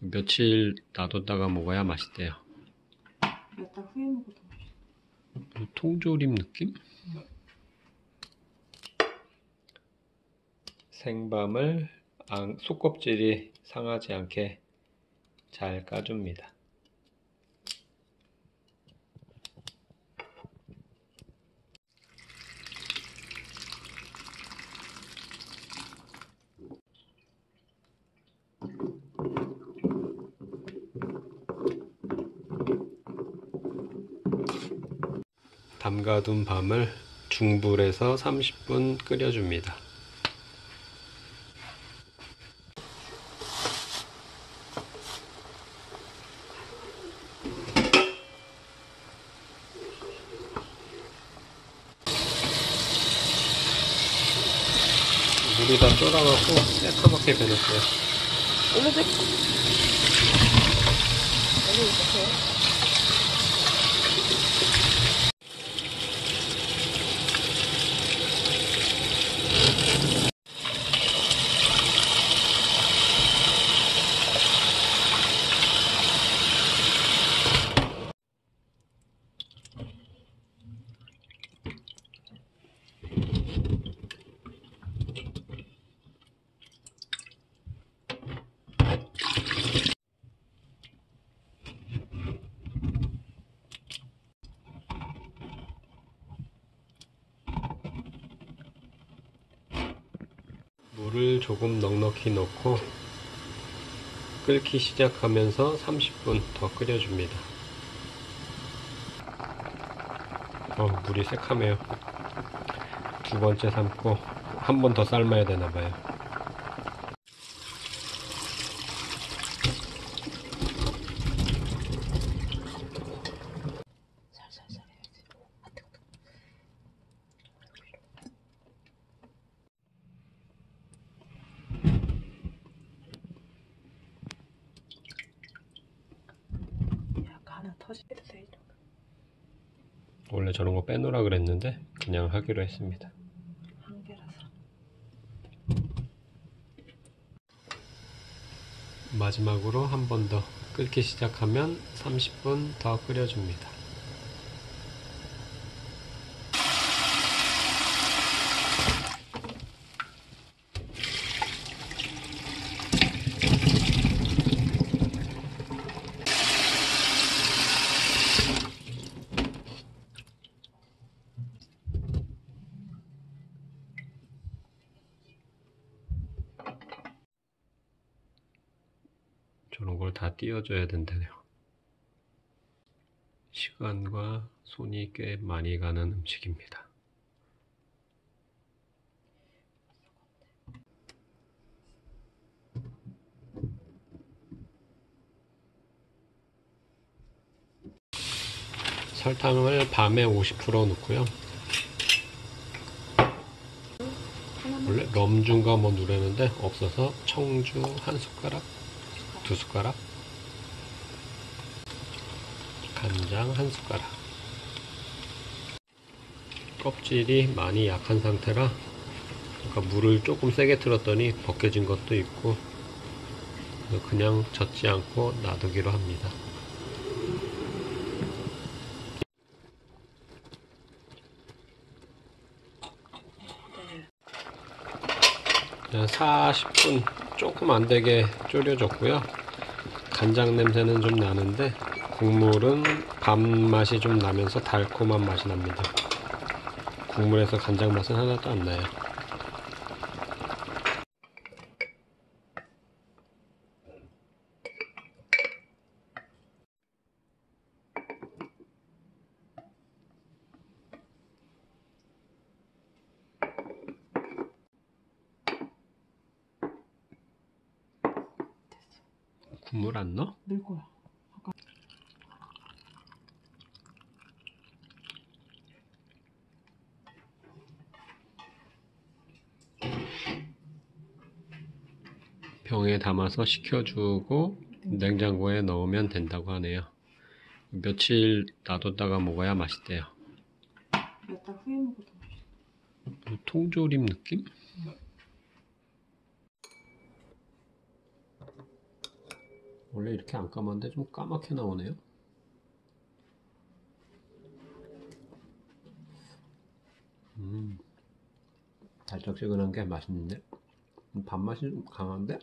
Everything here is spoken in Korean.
며칠 놔뒀다가 먹어야 맛있대요. 몇 달 후에 먹어도 맛있어. 통조림 느낌? 생밤을 안- 속껍질이 상하지 않게 잘 까줍니다. 담가둔 밤을 중불에서 30분 끓여줍니다. 물이 다 쫄아갖고 새카맣게 변했어요. 여기 있으세요? 물을 조금 넉넉히 넣고 끓기 시작하면서 30분 더 끓여줍니다. 어, 물이 새카매요. 두 번째 삶고 한 번 더 삶아야 되나봐요. 살살살 해야지. 아, 뜨거, 뜨거. 약간 하나 터지게 돼. 원래 저런 거 빼놓으라 그랬는데 그냥 하기로 했습니다. 한 개라서. 마지막으로 한 번 더 끓기 시작하면 30분 더 끓여줍니다. 저런 걸 다 띄워줘야 된다네요. 시간과 손이 꽤 많이 가는 음식입니다. 설탕을 밤에 50% 넣고요. 원래 럼주인가 뭐 누르는데 없어서 청주 한 숟가락, 두 숟가락, 간장 한 숟가락. 껍질이 많이 약한 상태라 그러니까 물을 조금 세게 틀었더니 벗겨진 것도 있고 그냥 젖지 않고 놔두기로 합니다. 네. 40분 조금 안 되게 졸여줬고요. 간장 냄새는 좀 나는데 국물은 밥 맛이 좀 나면서 달콤한 맛이 납니다. 국물에서 간장 맛은 하나도 안 나요. 국물 안 넣어? 넣을 거야. 아까 병에 담아서 식혀주고 냉장고에 넣으면 된다고 하네요. 며칠 놔뒀다가 먹어야 맛있대요. 몇 달 후에 먹어도 맛있어. 통조림 느낌? 원래 이렇게 안 까만데 좀 까맣게 나오네요. 음, 달짝지근한 게 맛있는데 밥맛이 좀 강한데